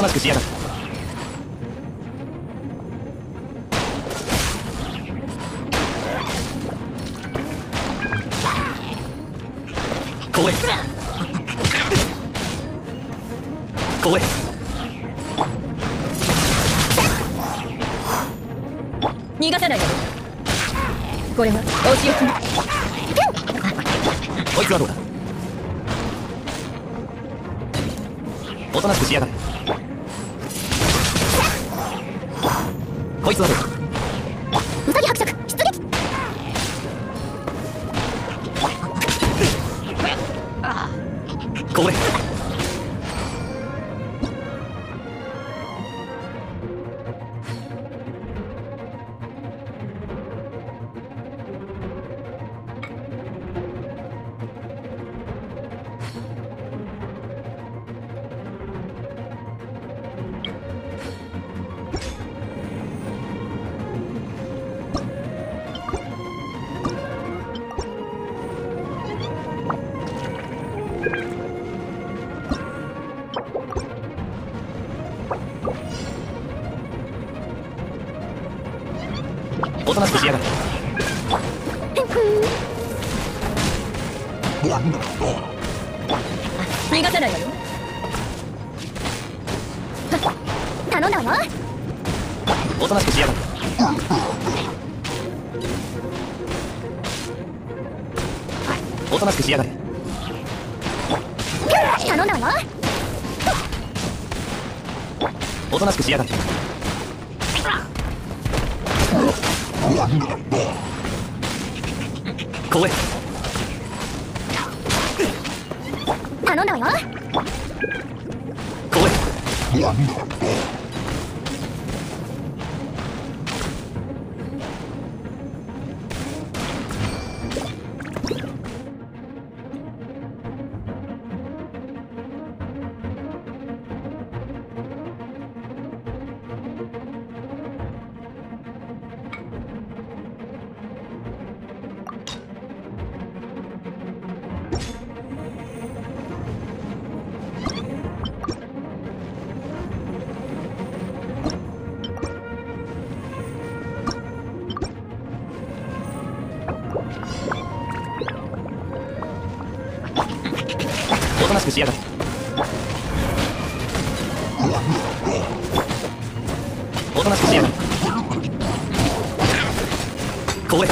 となしくしやがる怖え怖え逃がさないわよこれはお仕置きこいつはどうだ？おとなしくしやがれこいつはどうだ？ウサギ伯爵出撃これおとなしくしやがれ逃がさないわよ。頼んだわ。おとなしくしやがれおとなしくしやがれ頼んだわおとなしくしやがれ怖え頼んだわよ。怖えおとなしくしやがれ。おとなしくしやがれ。怖え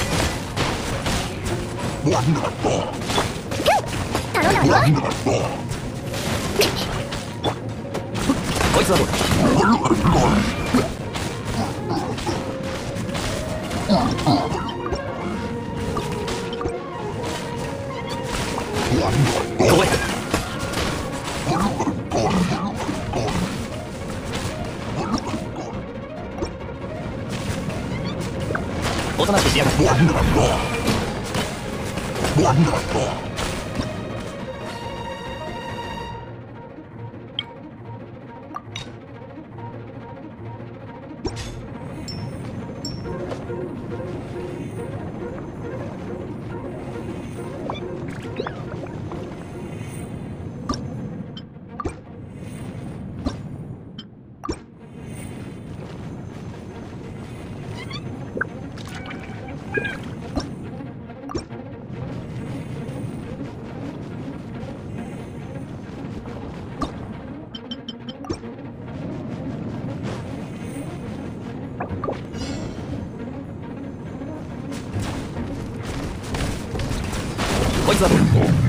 頼んだわこいつはどうだ？怖えおとなしくしやがれこ 하면서.